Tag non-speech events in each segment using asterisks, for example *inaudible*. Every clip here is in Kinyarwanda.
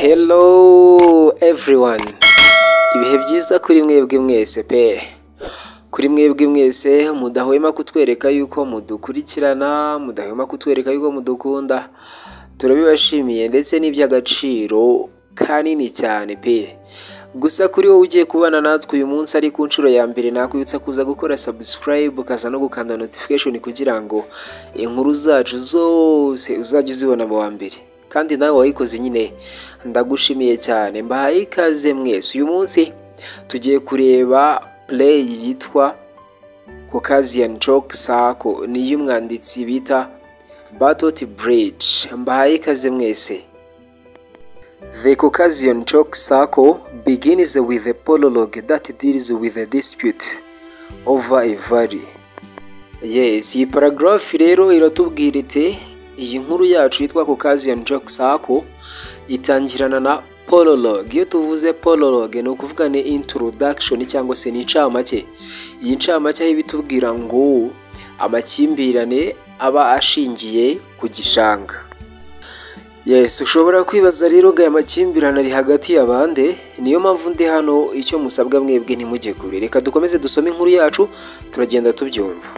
Hello everyone. Ibihe byiza kuri mwebwe mwese pe. Kuri mwebwe mwese mudahwema kutwereka yuko mudukurikirana mudahwema kutwereka yuko mudukunda. Turabibashimiye ndetse n'iby'agaciro kanini cyane pe. Gusa kuri wowe ugiye kubana natwe uyu munsi ari ku nshuro ya mbere nakwibutsa kuza gukora subscribe ukaza no gukanda notification kugira ngo inkuru zacu zose uzajya uzibona mu wa mbere. Kandi nawe wayikoze nyine. Ndagushimiye cyane. Mbahaye ikaze mwese. Uyu munsi tugiye kureba play yitwa Caucasian Joke Circle ni iy'umwanditsi bita Bertolt Brecht mbahaye ikaze mwese. The Caucasian Joke Circle begins with a prologue that deals with a dispute over a valley. Yes, iyi paragraph rero iratubwira iti iyi nkuru yacu yitwa Caucasian Joke Circle itangirana na prologue. Iyo tuvuze prologue ni ukuvuga ni introduction cyangwa se ni incamake. Iyi ncamake aho ibitubwira ngo amakimbirane aba ashingiye ku gishanga. Yes, ushobora kwibaza rero ngo aya makimbirane ari hagati y'abande niyo mpamvu ndi hano icyo musabwa mwebwe ntimujye kure reka dukomeze dusome inkuru yacu turagenda tubyumva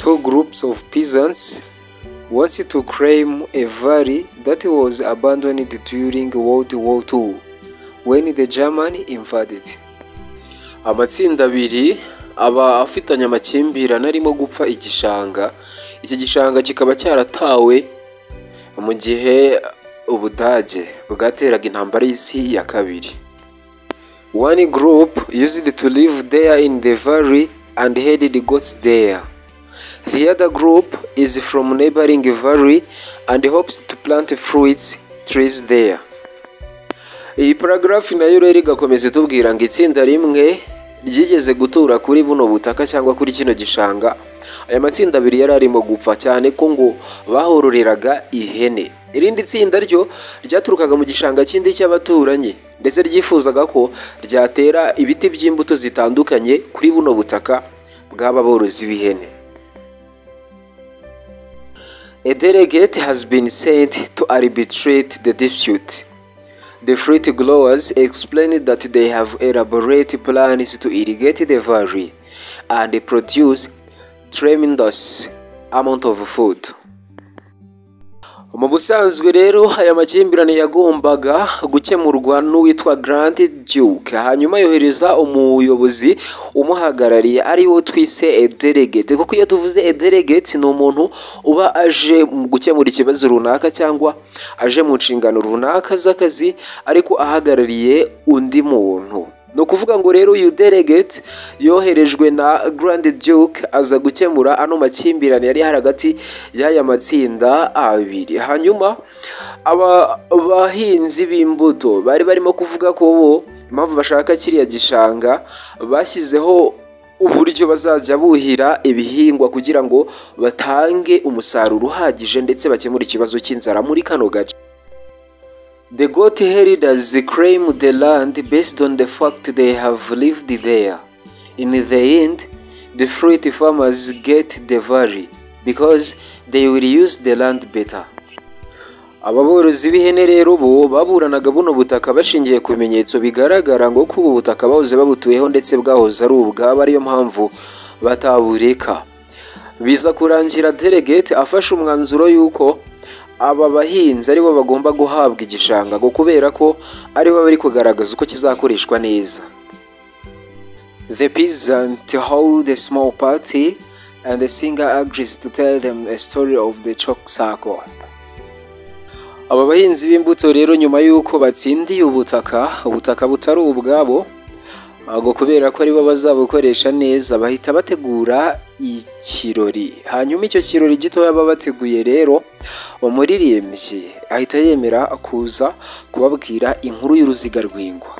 two groups of peasants wanted to claim a valley that was abandoned during World War II when the German invaded. Amatsinda abiri aba afitanye amakimbirane arimo gupfa igishanga. Iki gishanga kikaba cyaratawe mu gihe ubudage bwateraga intambara y'isi ya kabiri. One group used to live there in the valley and headed goats there the other group is from neighboring valley and hopes to plant fruits trees there. Iyi paragarafu na yo rero igakomeza itubwira ngo itsinda rimwe ryigeze gutura kuri buno butaka cyangwa kuri kino gishanga. Aya matsinda abiri yari arimo gupfa cyane ko ngo bahororeraga ihene. Irindi tsinda ryo ryaturukaga mu gishanga kindi cy'abaturanyi ndetse ryifuzaga ko ryatera ibiti by'imbuto zitandukanye kuri buno butaka bw'aba borozi b'ihene. A delegate has been sent to arbitrate the dispute. The fruit growers explained that they have elaborate plans to irrigate the valley and produce tremendous amount of food. Mu busanzwe rero aya makimbirane yagombaga gukemurwa n'uwitwa Grand Duke. Hanyuma yohereza umuyobozi umuhagarariye ari wo twise delegate. Kuko iyo tuvuze delegate ni umuntu uba aje mu gukemura ikibazo runaka cyangwa aje mu nshingano runaka z'akazi ariko ahagarariye undi muntu. Ni ukuvuga ngo rero uyu delegate yoherejwe na Grand Duke aza gukemura ano makimbirane yari hari hagati y'aya matsinda abiri. Hanyuma aba bahinzi b'imbuto bari barimo kuvuga ko bo impamvu bashaka kiriya gishanga bashyizeho uburyo bazajya buhira ibihingwa kugira ngo batange umusaruro uhagije ndetse bakemure ikibazo cy'inzara muri kano gace. The goat herders claim the land based on the fact they have lived there. In the end, the fruit farmers get the valley because they will use the land better. Aba borozi b'ihene rero bo baburanaga buno butaka bashingiye ku bimenyetso bigaragara ngo ko ubu butaka bahoze babutuyeho ndetse bwahoze ari ubwabo ariyo mpamvu batabureka. Biza kurangira delegate afashe umwanzuro y'uko aba bahinzi ari bo bagomba guhabwa igishanga ngo kubera ko ari bo bari kugaragaza uko kizakoreshwa neza. The peasant hold a small party and the singer agrees to tell them a story of the chalk circle. Aba bahinzi b'imbuto rero nyuma y'uko batsindiye ubutaka ubutaka butari ubwabo ngo kubera ko ari bo bazabukoresha neza bahita bategura ikirori. Hanyuma icyo kirori gitoya baba bateguye rero umuririmbyi ahita yemera kuza kubabwira inkuru y'uruziga rwingwa.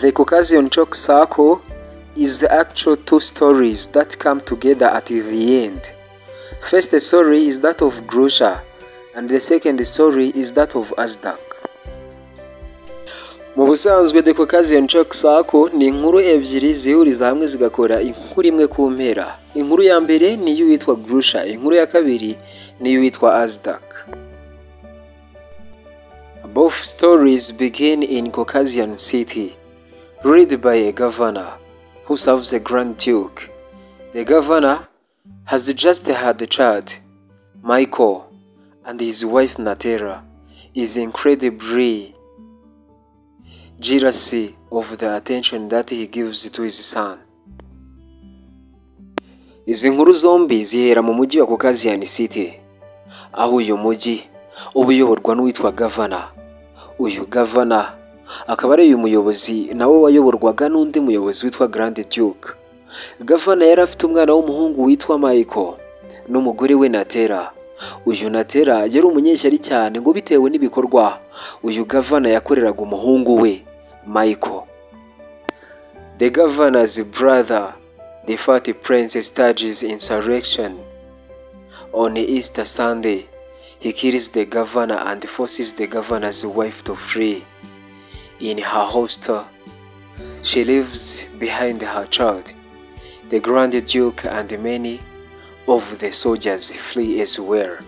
The Caucasian Joke Circle is the actual two stories that come together at the end. First story is that of Grusha and the second story is that of Azdak mu busanzwe Joke Circle ni inkuru ebyiri zihuriza hamwe zigakora inkuru imwe ku mpera. Inkuru ya mbere ni iy'uwitwa Grusha inkuru ya kabiri ni iy'uwitwa Azdak Both stories begin in Caucasian City, ruled by a governor who serves a Grand Duke. The governor has just had a child, Michael, and his wife Natera is incredibly jealousy of the attention that he gives to his son. Izi nkuru zombi zihera mu mujyi wa Caucasian City, aho uyu mujyi uba uyoborwa n'uwitwa gavana. Uyu gavana akaba ari uyu muyobozi nawe wayoborwaga n'undi muyobozi witwa Grand Duke. Gavana yari afite umwana w'umuhungu witwa Michael n'umugore we Natera. Uyu Natera yari umunyeshyari cyane ngo bitewe n'ibikorwa uyu gavana yakoreraga umuhungu we Michael. The governor's brother, the prince, stages insurrection. On Easter Sunday, he kills the governor and forces the governor's wife to flee. In her hostel, she leaves behind her child. The Grand Duke and many of the soldiers flee as well.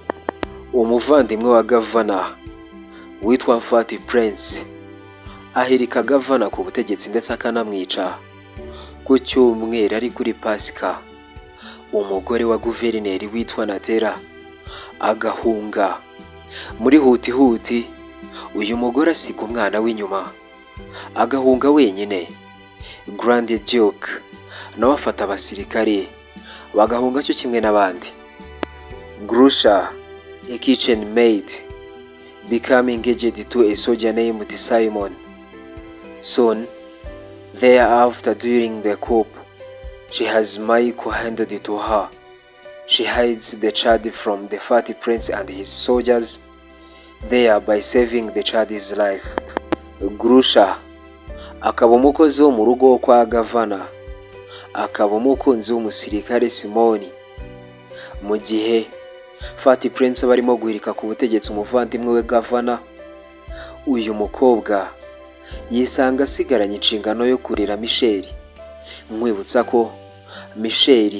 Umuvandimwe wa gavana witwa Fat Prince ahirika gavana ku butegetsi ndetse akanamwica ku cyumweru ari kuri pasika. Umugore wa guverineri witwa Natera agahunga. Muri huti huti uyu mugore asiga umwana w'inyuma. Agahunga wenyine Grand Duke nawe afata abasirikare. Bagahunga cyo kimwe n'abandi. Grusha a kitchen maid become engaged to a soldier named Simon. Soon thereafter during the coup she has Michael handed it to her. She hides the child from the fat prince and his soldiers thereby saving the child's life. Grusha akaba umukozi wo mu rugo kwa akaba umukunzi w'umusirikare Simoni. Mu gihe Fat Prince barimo guhirika ku butegetsi umuvandimwe we gavana uyu mukobwa yisanga asigaranye inshingano yo kurera Michel. Nkwibutsa ko Michel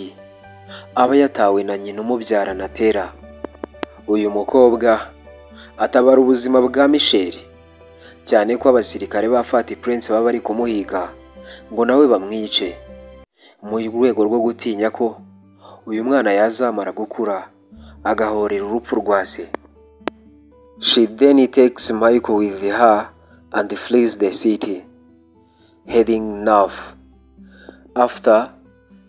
aba yatawe na nyina umubyara Natera uyu mukobwa atabara ubuzima bwa Michel. Cyane ko abasirikare ba Fat Prince baba bari kumuhiga ngo nawe bamwice. Mu rwego rwo gutinya ko uyu mwana yazamara gukura agahorera urupfu rwa se. She then takes Michael with her and flees the city heading north. After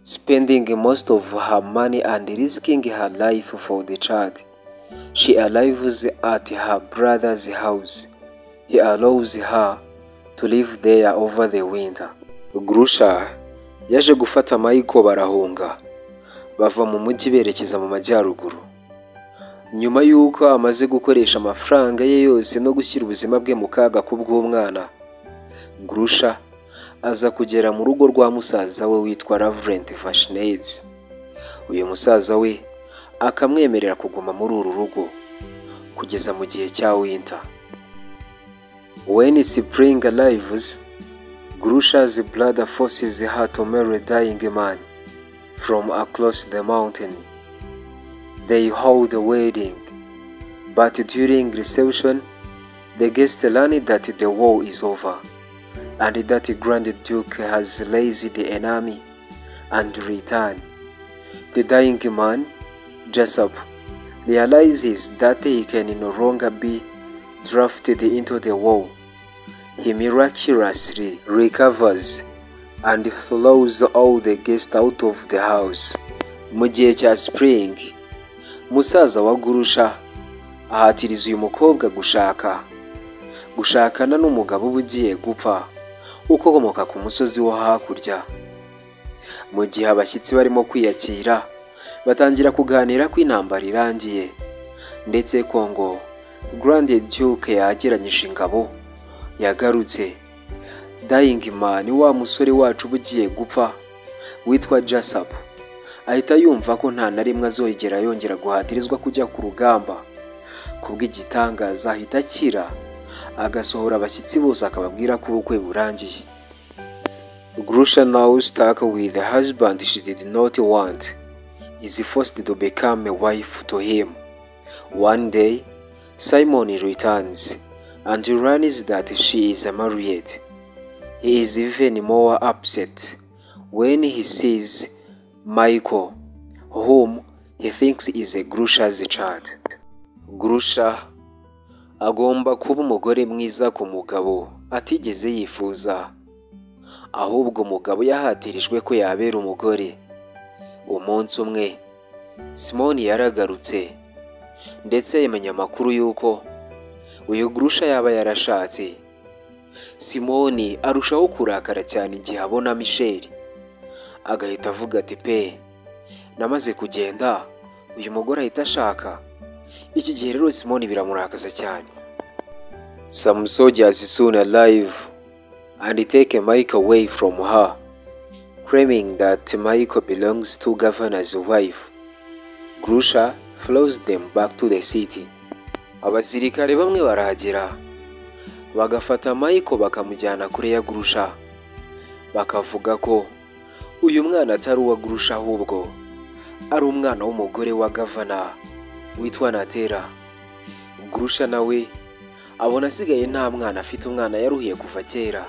spending most of her money and risking her life for the child she arrives at her brother's house. He allows her to live there over the winter. Grusha yaje gufata Michael barahunga. Bava mu mujyi berekeza mu majyaruguru. Nyuma y'uko amaze gukoresha amafaranga ye yose no gushyira ubuzima bwe mu kaga kubw'umwana Grusha aza kugera mu rugo rwa musaza we witwa Lavrent Vashnets uyu musaza we akamwemerera kuguma muri uru rugo kugeza mu gihe cya winter. When spring arrives Grusha's brother forces her to marry a dying man from across the mountain. They hold a wedding, but during reception, the guests learn that the war is over and that the Grand Duke has raised an army and returned. The dying man, Jessup, realizes that he can no longer be drafted into the war. He miraculously recovers and throws all the guests out of the house. Mu gihe cya spring, musaza wa Gurusha ahatiriza uyu mukobwa gushaka gushakana n'umugabo uba ugiye gupfa ukomoka ku musozi wo hakurya. Mu gihe abashyitsi barimo kwiyakira, batangira kuganira ko intambara irangiye ndetse ko ngo Grand Duke yageranyije ingabo yagarutse. Dying Man wa musore wacu uba ugiye gupfa witwa Jasap. Ahita yumva ko nta na rimwe azongera yongera guhatirizwa kujya ku rugamba. Kubw'igitangaza ahita akira agasohora abashyitsi bose akababwira ko ubukwe burangiye. Grusha now stuck with the husband she did not want. Is forced to become a wife to him. One day Simon returns. And he learns that she is married. He is even more upset when he sees Michael, whom he thinks is a Grusha's child. Grusha agomba kuba umugore mwiza ku mugabo atigeze yifuza, ahubwo umugabo yahatirijwe ko yabera umugore. Umunsi umwe, Simoni yaragarutse ndetse yamenya amakuru y'uko uyu Grusha yaba yarashatse. Simoni arushaho kurakara cyane igihe abona Misheli, agahita avuga ati pe namaze kugenda uyu mugore ahita ashaka. Iki gihe rero Simoni biramurakaza cyane. Some soldiers soon arrive and take Michael away from her, claiming that Michael belongs to governor's wife. Grusha follows them back to the city. Abasirikare bamwe barahagera bagafata Michael bakamujyana kure ya Grusha, bakavuga ko uyu mwana atari uwa Grusha ahubwo ari umwana w'umugore wa gavana witwa Natera. Grusha nawe abona asigaye nta mwana afite umwana yaruhiye kuva kera,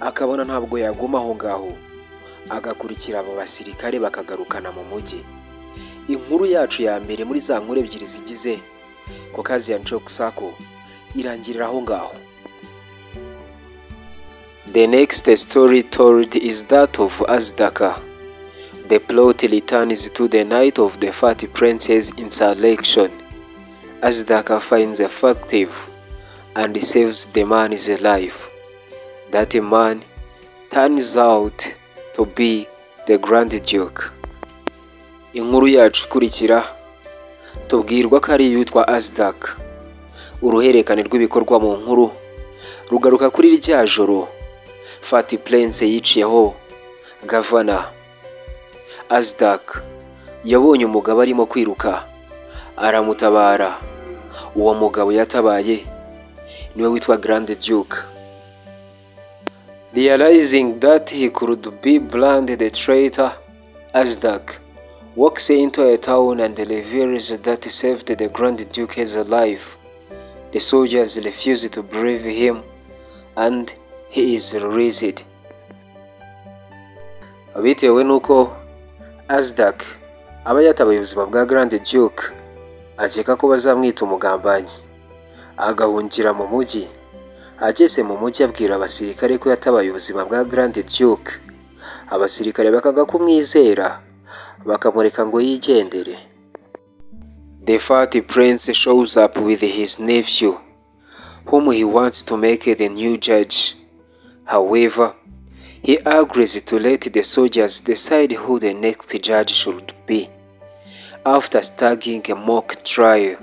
akabona ntabwo yaguma aho ngaho, agakurikira abo basirikare bakagarukana mu mujyi. Inkuru yacu ya mbere muri za nkuru ebyiri zigize Caucasian Chalk Circle irangirira aho ngaho. The next story told is that of Azdaka. The plot returns to the night of the Fat Prince's insurrection. Azdaka finds a factive and saves the man's life. That man turns out to be the Grand Duke. Inkuru yacu ikurikira tubwirwa ko ari iyitwa Azdak. Uruhererekane rw'ibikorwa mu nkuru rugaruka kuri rya joro Fat Prince yiciyeho gavana. Azdak yabonye umugabo arimo kwiruka aramutabara. Uwo mugabo yatabaye ni we witwa Grand Duke. Realizing that he could be brand the traitor, walks into a town and reveals that saved the Grand Duke is alive. The soldiers refuse to believe him and he is released. Bitewe n'uko Azdak aba yatabaye ubuzima bwa Grand Duke, akeka ko bazamwita umugambanyi, agahungira mu mujyi. Ageze mu mujyi abwira abasirikare ko yatabaye ubuzima bwa Grand Duke, abasirikare bakanga kumwizera bakamureka ngo yigendere. The fat prince shows up with his nephew, whom he wants to make the new judge. However, he agrees to let the soldiers decide who the next judge should be. After staging a mock trial,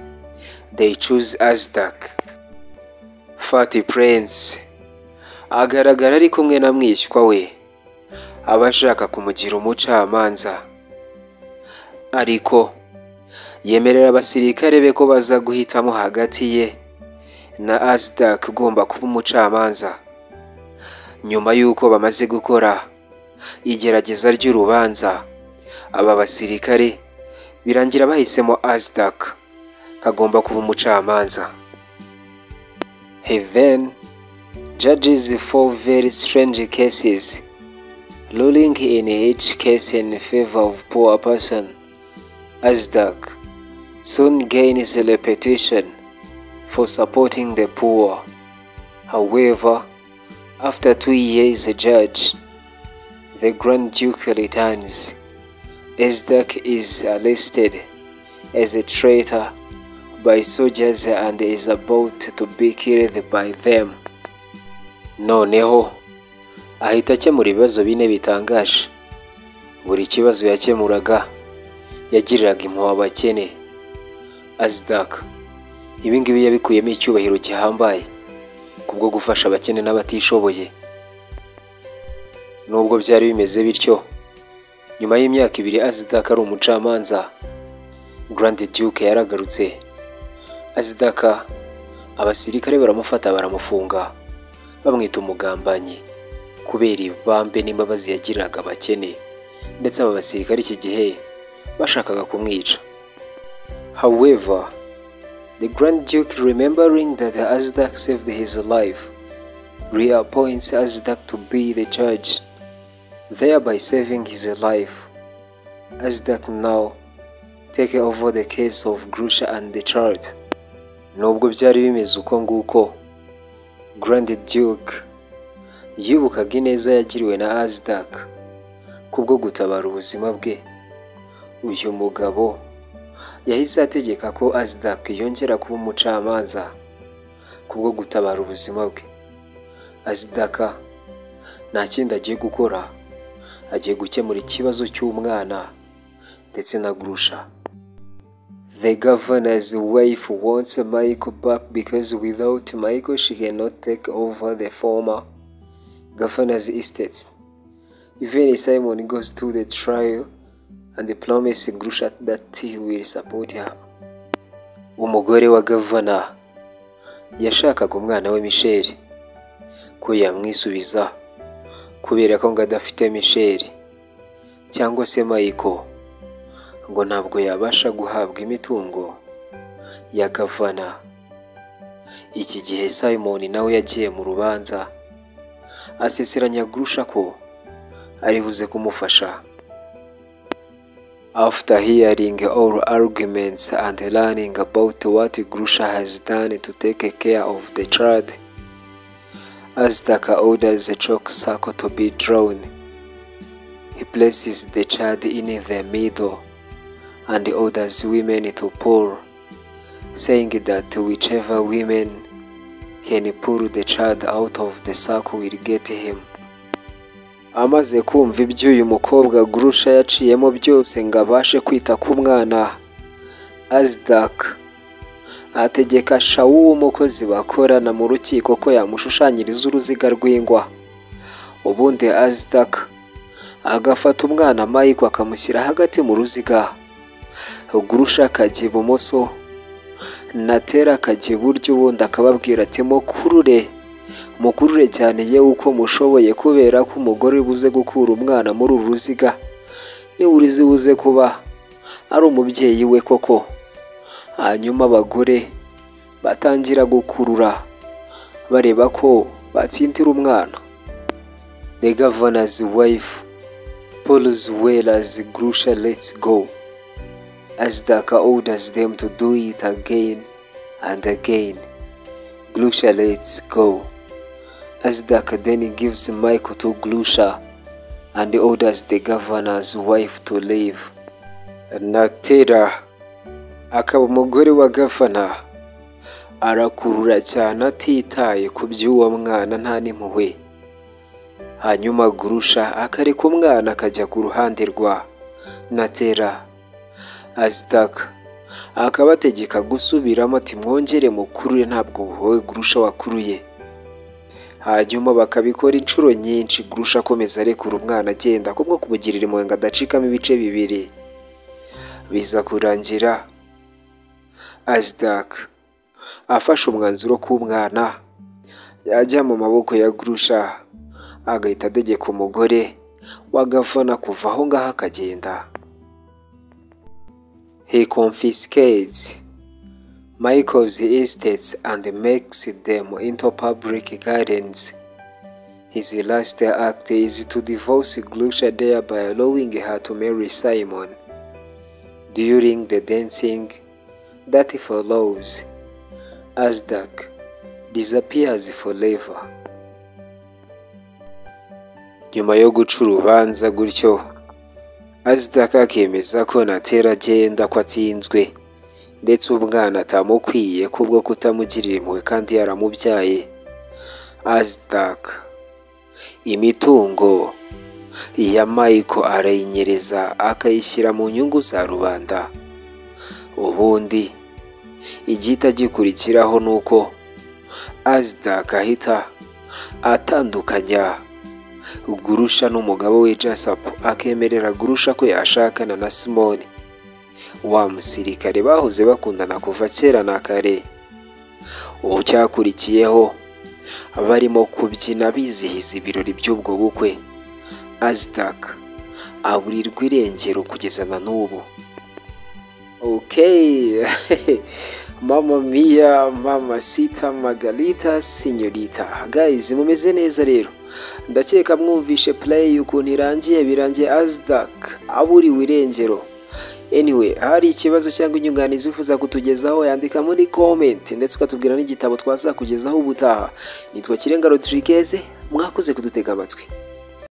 they choose Azdak. Fat Prince agaragara ari kumwe na mwishywa we, aba ashaka kumugira umucamanza. Ariko yemerera abasirikare be ko baza guhitamo hagati ye na Azdak ugomba kuba umucamanza. Nyuma y'uko bamaze gukora igerageza ry'urubanza, aba basirikare birangira bahisemo Azdak kagomba kuba umucamanza. He then judges four very strange cases, ruling in each case in favor of poor person. Azdak soon gains a reputation for supporting the poor. However, after two years a judge, the Grand Duke returns. Azdak is arrested as a traitor by soldiers and is about to be killed by them. Noneho ahita akemura ibibazo bine bitangaje. Buri kibazo yakemuraga yagiriraga impuhwe abakene. Azdak ibi ngibi yabikuyemo icyubahiro gihambaye kubwo gufasha abakene n'abatishoboye. Nubwo byari bimeze bityo, nyuma y'imyaka ibiri Azdak ari umucamanza, Grand Duke yaragarutse. Azidaka abasirikare baramufata baramufunga bamwita umugambanyi kubera ibambe n'imbabazi yagiriraga abakene ndetse aba basirikare iki gihe bashakaga kumwica. However, The Grand Duke, remembering that Azdak saved his life, reappoints Azdak to be the judge, thereby saving his life. Azdak now take over the case of Grusha and the child. Nubwo byari bimeze uko nguko, Grand Duke yibukaga ineza yagiriwe na Azdak kubwo gutabara ubuzima bwe. Uyu mugabo yahise ategeka ko Azdak yongera kuba umucamanza kubwo gutabara ubuzima bwe. Azdaka nta kindi agiye gukora, agiye gukemura ikibazo cy'umwana ndetse na Grusha. The governor's wife wants Michael back because without Michael she cannot take over the former governor's estates. Even Simon goes to the trial and promises Grusha that he will support her. Umugore wa gavana yashakaga umwana we Michel ko yamwisubiza kubera ko ngo adafite Michel cyangwa se Michael ngo ntabwo yabasha guhabwa imitungo ya gavana. Iki gihe Simon nawe yagiye mu rubanza asezeranya Grusha ko ari buze kumufasha. After hearing all arguments and learning about what Grusha has done to take care of the child, Azdaka orders the chalk circle to be drawn. He places the child in the middle and orders women to pull, saying that whichever women can pull the child out of the circle will get him. Amaze kumva ibyo uyu mukobwa Grusha yaciyemo byose ngo abashe kwita ku mwana, Azdak ategeka Shawu umukozi bakorana mu rukiko ko yamushushanyiriza uruziga rw'ingwa. Ubundi Azdak agafata umwana Michael akamushyira hagati mu ruziga. Grusha akajya ibumoso, Natera akajya iburyo ubundi akababwira ati mukurure mukurure cyane yewe uko mushoboye kubera ko umugore buze gukura umwana muri uru ruziga. Niwe buze kuba ari umubyeyi we koko. Hanyuma abagore batangira gukurura bareba ko batsindira umwana. The governor's wife pulls well as Grusha lets go. As Daka orders them to do it again and again. Grusha lets go. Azdaka then gives Michael to Glusha and orders the governor's wife to leave. Natera akaba umugore wa gavana arakurura cyane atitaye ku by'uwo mwana nta n'impuhwe. Hanyuma Gurusha akareka umwana akajya ku ruhande rwa Natera. Azdaka akabategeka gusubiramo ati mwongere mukurure ntabwo wowe Gurusha wakuruye. Hanyuma bakabikora inshuro nyinshi Grusha akomeza arekura umwana agenda kubwo kumugirira impuhwe ngo adacikamo ibice bibiri. Biza kurangira. Azdak afashe umwanzuro k'umwana yajya mu maboko ya Grusha agahita ategeka umugore wa gavana kuva aho ngaho akagenda. He confiscates. Michael's estates and makes them into public gardens. His last act is to divorce Glusha thereby allowing her to marry Simon. During the dancing that follows, Azdak disappears forever. Nyuma yo guca urubanza gutyo, Azdak akemeza ko Natera agenda ko atsinzwe. Ndetse umwana atamukwiye kubwo kutamugirira impuhwe kandi yaramubyaye. Azdak imitungo ya Michael arayinyereza akayishyira mu nyungu za rubanda. Ubundi igihita gikurikiraho ni uko Azdak ahita atandukanya Gurusha n'umugabo we Jasap akemerera Gurusha ko yashakana na Simone wa musirikare bahoze bakundana kuva kera na kare. Ubu cyakurikiyeho barimo kubyina bizihiza ibirori by'ubwo bukwe. Azdak aburirwa irengero kugeza na n'ubu. Okay *laughs* mama mia mama sita magalita sinyorita guys mumeze neza rero. Ndakeka mwumvishe play ukuntu irangiye birangiye asdak aburiwe irengero. Anyway hari ikibazo cyangwa inyunganizi ufuza kutugezaho yandika muri comment ndetse ukatubwira n'igitabo twazakugezaho ubutaha. Nitwa kirenga rodriguez mwakoze kudutega amatwi.